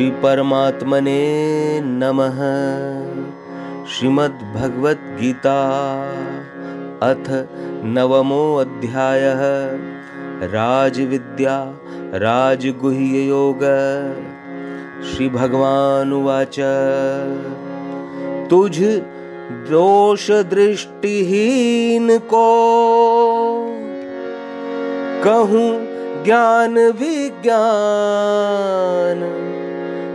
श्री परमात्मने नमः। श्रीमद्भगवद्गीता अथ नवमोऽध्यायः। राजविद्या, राजगुह्ययोग। श्रीभगवानुवाच। तुझ दोष दृष्टिहीन को कहूँ ज्ञान विज्ञान।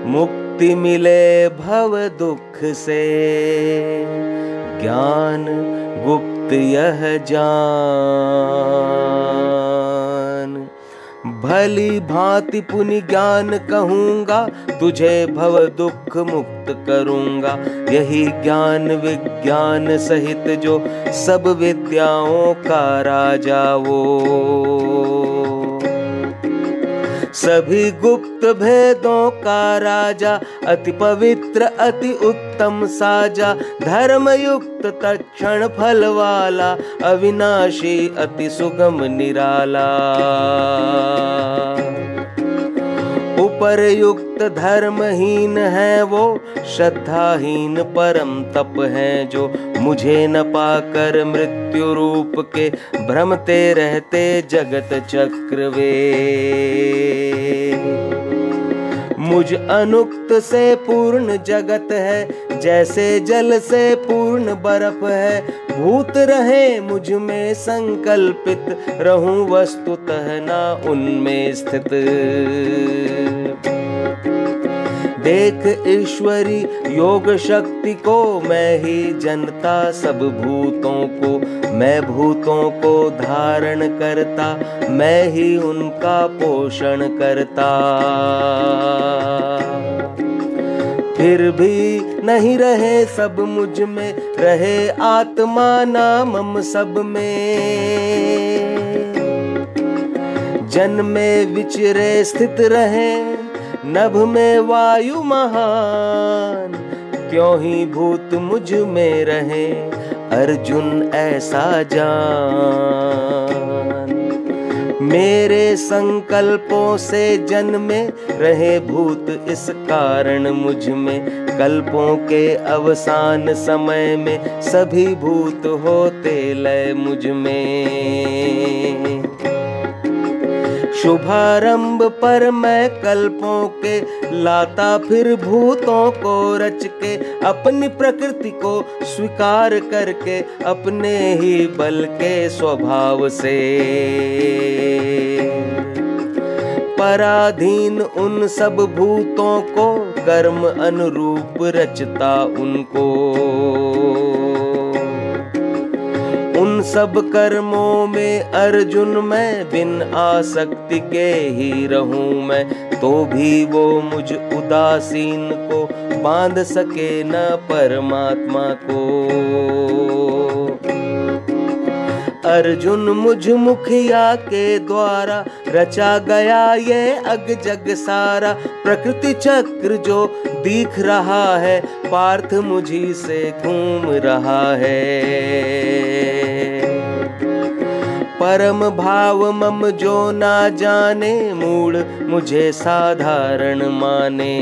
मुक्ति मिले भव दुख से। ज्ञान गुप्त यह जान। भली भांति पुनि ज्ञान कहूँगा, तुझे भव दुख मुक्त करूँगा। यही ज्ञान विज्ञान सहित जो सब विद्याओं का राजा वो। सभी गुप्त भेदों का राजा, अति पवित्र, अति उत्तम साजा धर्म युक्त तक्षण फल वाला अविनाशी, अति सुगम निराला। उपरयुक्त धर्महीन है वो। श्रद्धाहीन परम तप है जो मुझे न पाकर मृत्यु रूप के भ्रमते रहते जगत चक्र वे मुझ अनुक्त से पूर्ण जगत है, जैसे जल से पूर्ण बर्फ़ है। भूत रहे मुझमें संकल्पित, रहूँ वस्तुतः ना उनमें स्थित। देख ईश्वरी योग शक्ति को मैं ही जनता सब भूतों को, मैं भूतों को धारण करता, मैं ही उनका पोषण करता। फिर भी नहीं रहे सब मुझमें, रहे आत्मा नामम सब में। जन्मे विचरे स्थित रहे नभ में वायु महान, क्यों ही भूत मुझमें रहे? अर्जुन ऐसा जान। मेरे संकल्पों से जन्मे रहे भूत, इस कारण मुझमें कल्पों के अवसान समय में सभी भूत होते लय मुझमें। शुभारंभ पर मैं कल्पों के लाता, फिर भूतों को रच के अपनी प्रकृति को स्वीकार करके अपने ही बल के स्वभाव से। पराधीन उन सब भूतों को कर्म अनुरूप रचता उनको। सब कर्मों में अर्जुन मैं, बिन आसक्ति के ही रहूँ मैं। तो भी वो मुझ उदासीन को बाँध सके न परमात्मा को। अर्जुन मुझ मुखिया के द्वारा रचा गया ये अग जग सारा। प्रकृति चक्र जो दिख रहा है, पार्थ मुझी से घूम रहा है। परम भाव मम जो ना जाने मूड मुझे साधारण माने।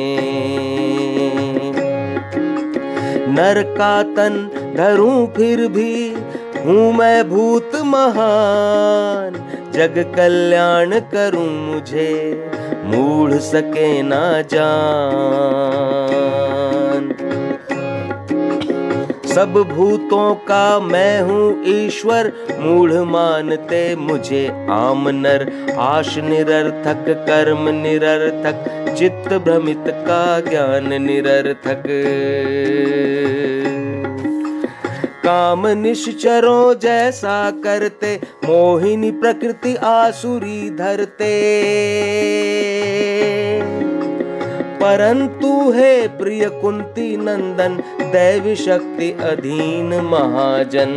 नर का तन धरूं फिर भी, हूँ मैं भूत महान। जग कल्याण करूँ मुझे, मूढ़ सके ना जान। सब भूतों का मैं हूँ ईश्वर। मूढ़ मानते मुझे आम नर आश निरर्थक, कर्म निरर्थक। चित्त भ्रमित का ज्ञान निरर्थक। काम निश्चरों जैसा करते। मोहिनी प्रकृति आसुरी धरते। परंतु है प्रिय कुंती नंदन, दैवी शक्ति अधीन महाजन।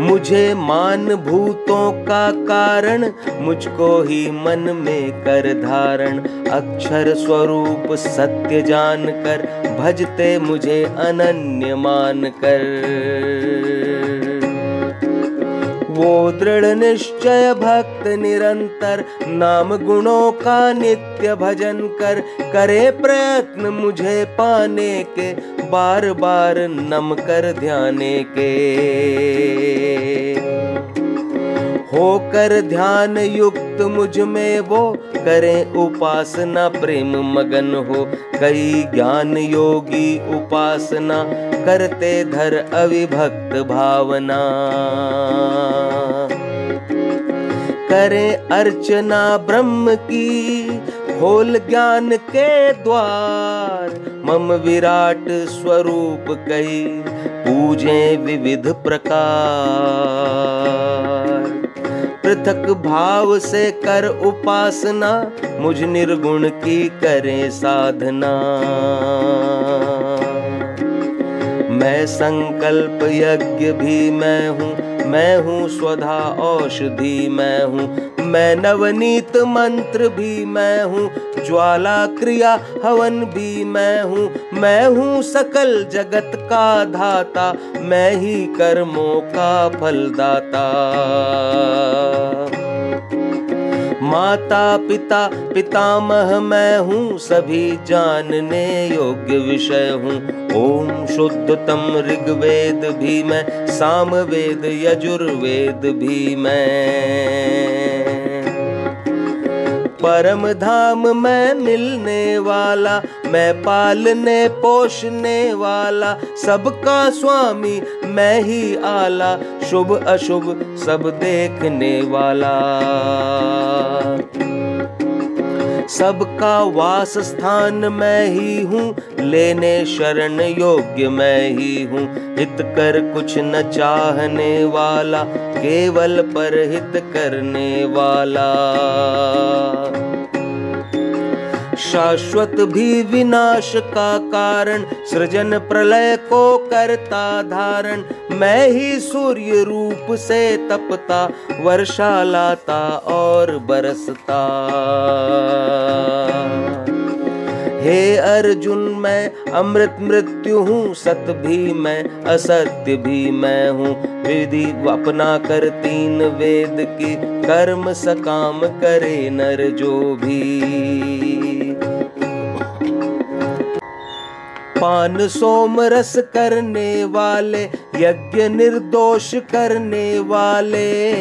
मुझे मान भूतों का कारण, मुझको ही मन में कर धारण। अक्षर स्वरूप सत्य जान कर भजते मुझे अनन्य मान कर वो दृढ़ निश्चय भक्त निरंतर नाम गुणों का नित्य भजन कर, करे प्रयत्न मुझे पाने के बार बार नम कर ध्याने के। होकर ध्यान युक्त मुझमें वो करें उपासना, प्रेम मगन हो। कई ज्ञान योगी उपासना करते धर अविभक्त भावना। करें अर्चना ब्रह्म की, खोल ज्ञान के द्वार। मम विराट स्वरूप कही पूजे विविध प्रकार। पृथक भाव से कर उपासना, मुझ निर्गुण की करें साधना। मैं संकल्प यज्ञ भी मैं हूँ मैं हूँ स्वधा औषधि, मैं हूँ। मैं नवनीत मंत्र भी, मैं हूँ। ज्वाला क्रिया हवन भी, मैं हूँ। मैं हूँ सकल जगत का धाता, मैं ही कर्मों का फलदाता। माता पिता पितामह मैं हूँ, सभी जानने योग्य विषय हूँ। ओम शुद्धतम ऋग्वेद भी मैं, सामवेद, यजुर्वेद भी मैं। परम धाम मैं मिलने वाला, मैं पालने पोषने वाला, सबका स्वामी मैं ही आला, शुभ अशुभ सब देखने वाला। सबका वास स्थान मैं ही हूँ, लेने शरण योग्य मैं ही हूँ। हित कर कुछ न चाहने वाला, केवल पर हित करने वाला। शाश्वत भी विनाश का कारण, सृजन प्रलय को करता धारण। मैं ही सूर्य रूप से तपता, वर्षा लाता और बरसता। हे अर्जुन, मैं अमृत मृत्यु हूँ, सत भी मैं, असत्य भी मैं हूँ। विधि अपना कर तीन वेद की कर्म सकाम करे नर जो भी। पान सोम रस करने वाले, यज्ञ निर्दोष करने वाले।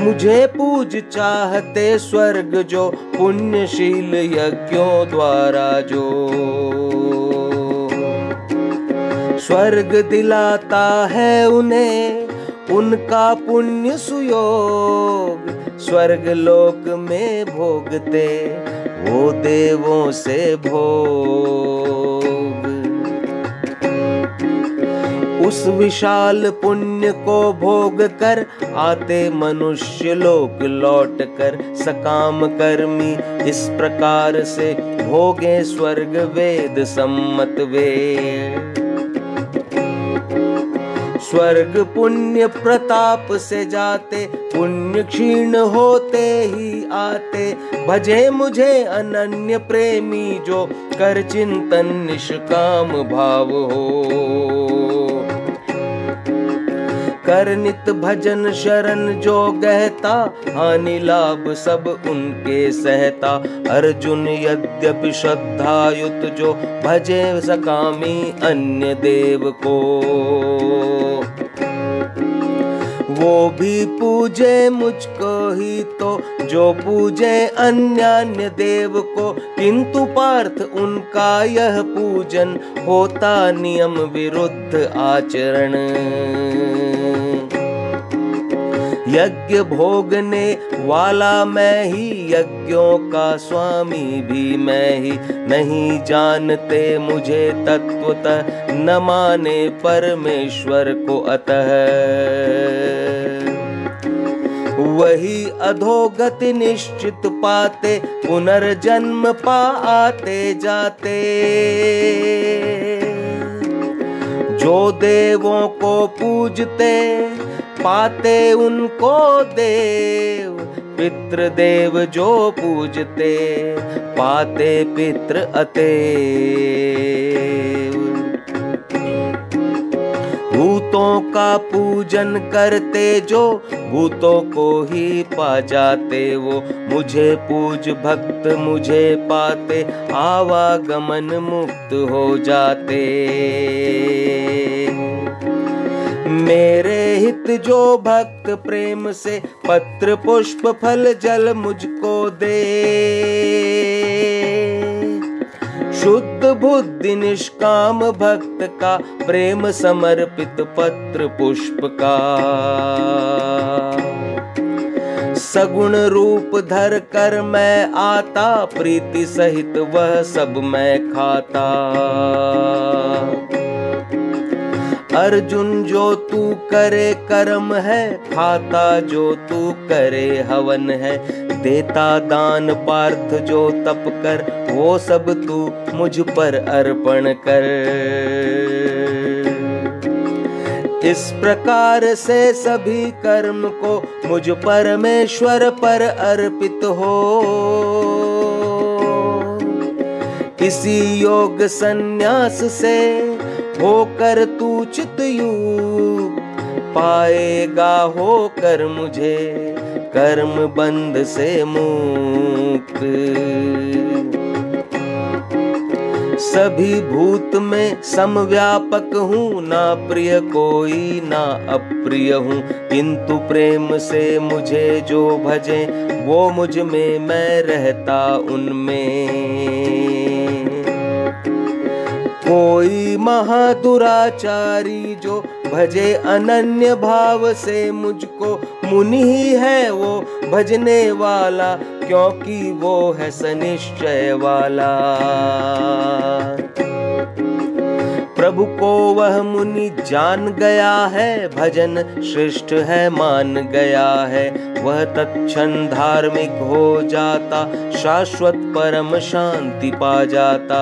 मुझे पूज चाहते स्वर्ग जो, पुण्यशील यज्ञों द्वारा जो। स्वर्ग दिलाता है उन्हें, उनका पुण्य सुयोग स्वर्ग लोक में भोगते। वो देवों से भोग। उस विशाल पुण्य को भोग कर आते मनुष्य लोक लौट कर सकाम कर्मी। इस प्रकार से भोगे स्वर्ग वेद सम्मत वे। स्वर्ग पुण्य प्रताप से जाते, पुण्य क्षीण होते ही आते। भजे मुझे अनन्य प्रेमी, जो कर चिंतन निष्काम भाव हो। कर नित भजन शरण जो गहता, हानि लाभ सब उनके सहता। अर्जुन यद्यपि श्रद्धायुत जो भजे सकामी अन्य देव को। वो भी पूजे मुझको ही तो जो पूजे अन्य देव को। किंतु पार्थ उनका यह पूजन होता नियम विरुद्ध आचरण। यज्ञ भोगने वाला मैं ही, यज्ञों का स्वामी भी मैं ही। नहीं जानते मुझे तत्वतः, न माने परमेश्वर को अतः। वही अधोगति निश्चित पाते, पुनर्जन्म पा आते जाते। जो देवों को पूजते पाते उनको देव, पितृ देव जो पूजते, पाते पितृ अते भूतों का पूजन करते जो, भूतों को ही पा जाते वो। मुझे पूज भक्त, मुझे पाते, आवागमन मुक्त हो जाते। मेरे हित जो भक्त प्रेम से पत्र पुष्प फल जल मुझको दे। शुद्ध बुद्धि निष्काम भक्त का प्रेम समर्पित पत्र पुष्प का। सगुण रूप धर कर मैं आता, प्रीति सहित वह सब मैं खाता। अर्जुन जो तू करे कर्म है, खाता जो तू करे हवन है। देता दान पार्थ जो तप कर, वो सब तू मुझ पर अर्पण कर। इस प्रकार से सभी कर्म को मुझ परमेश्वर पर अर्पित हो। इसी योग संन्यास से होकर तू पाएगा होकर मुझे कर्म बंद से मुक्त। सभी भूत में समव्यापक हूँ, ना प्रिय कोई, ना अप्रिय हूँ। किंतु प्रेम से मुझे जो भजे, वो मुझमें मैं रहता उनमें। कोई महादुराचारी जो भजे अनन्य भाव से मुझको मुनि ही है वो भजने वाला, क्योंकि वो है सनिश्चय वाला। प्रभु को वह मुनि जान गया है, भजन श्रेष्ठ है, मान गया है। वह तत्न धार्मिक हो जाता, शाश्वत परम शांति पा जाता।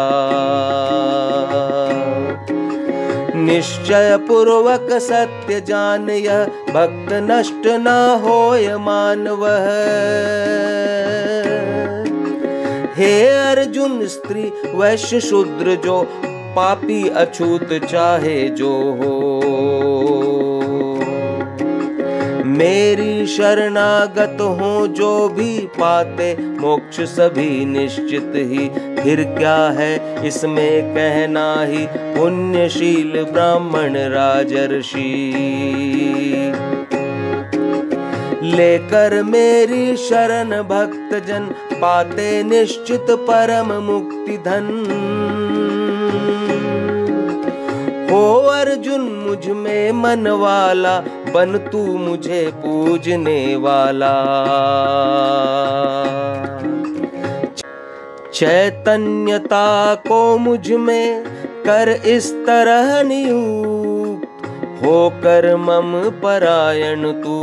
निश्चय पूर्वक सत्य जान यह, भक्त नष्ट न हो मानव। हे अर्जुन स्त्री, वैश्य शूद्र जो, पापी अछूत चाहे जो हो। मेरी शरणागत हो जो भी पाते, मोक्ष सभी निश्चित ही फिर क्या है, इसमें कहना ही पुण्यशील ब्राह्मण राजर्षि। लेकर मेरी शरण भक्त जन पाते निश्चित परम मुक्ति धन हो अर्जुन, मुझमें मन वाला बन तू मुझे पूजने वाला। चैतन्यता को मुझमें कर इस तरह नियुक्त। होकर मम परायण तू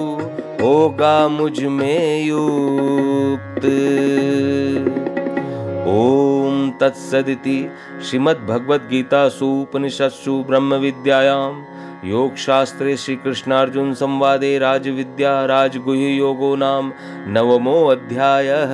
होगा मुझमें युक्त। ओम तत्सदिति श्रीमद्भगवद्गीतासु उपनिषत्सु ब्रह्म विद्यायां योग शास्त्रे श्री कृष्णार्जुन संवादे राज विद्या राजगुह्य योगो नाम नवमो अध्यायः।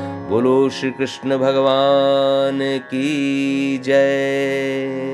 बोलो श्री कृष्ण भगवान की जय।